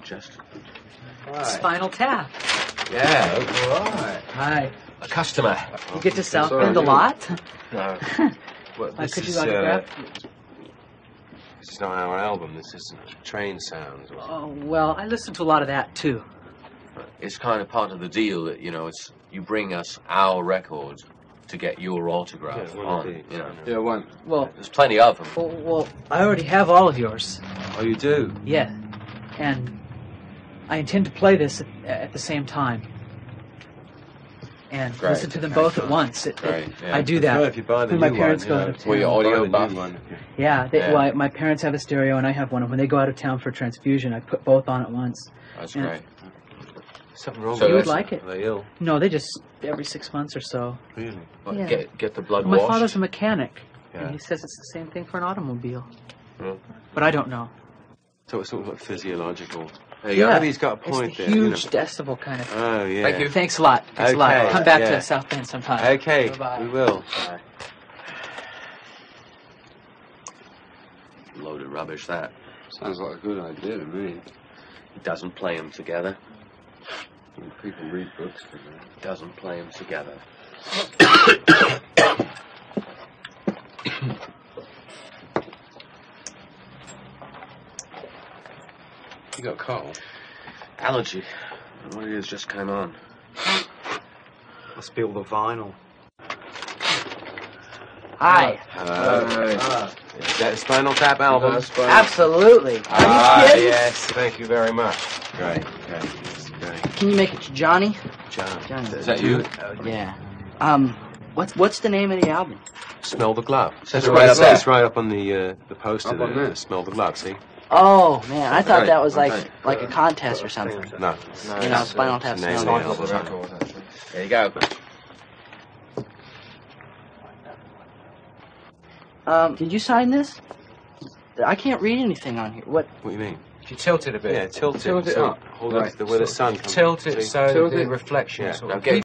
congested. Spinal Tap. Yeah, right. Hi. A customer. You get to South Bend a lot? No. Well, Uh, this could you is, autograph? uh, This is not our album. This isn't train sounds. Oh, well, I listen to a lot of that too. It's kind of part of the deal that you know. It's you bring us our records to get your autograph Yeah, one on. indeed. You know, Yeah, one. Well, there's plenty of them. well, well, I already have all of yours. Oh, you do? Yeah. And I intend to play this at, at the same time. And Great. listen to them both at once. It- it- yeah. I do that. Well, if you buy the when my parents one, go you out know, of Were you audio buy buff? one. Yeah, they, Yeah. well, my parents have a stereo and I have one. And when they go out of town for transfusion, I put both on at once. That's Yeah. great. Something wrong So with You would like it. Are they ill? No, they just every six months or so. Really? What, Yeah. Get get the blood My washed. father's a mechanic, Yeah. and he says it's the same thing for an automobile. Yeah. But I don't know. So it's sort of like physiological. There you Yeah. go. Maybe he's got a point it's the there. you know. huge decibel kind of. Oh, yeah. Thank you. Thanks a lot. Thanks a lot. Okay, Come back yeah. to South Bend sometime. Okay, Bye-bye. we will. Bye. Load of rubbish that. Sounds like a good idea to me. He doesn't play them together. People read books for that. Doesn't play them together. You got cold. Allergy. What it is just came on. Must be all the vinyl. Hi. Hello. Is that a Spinal Tap album? Absolutely. Are Ah, you kidding? yes. Thank you very much. Great, great, great. Can you make it to Johnny? John, Johnny. is that you? Yeah. Um, what's what's the name of the album? Smell the glove. Says It's right right, up there. it's right up on the uh, the poster Up on there. there. Smell the glove. See? Oh man, I thought Right, that was like right. like a contest or something. No. You know, Spinal Tap It's the name Smell of the the Glove. album. There you go. Um, did you sign this? I can't read anything on here. What? What do you mean? If you tilt it a bit. Yeah, tilt it. Hold it so up. Hold Right. it the, where the sun comes. Tilt it so Tilt the it. reflection Yeah. sort of get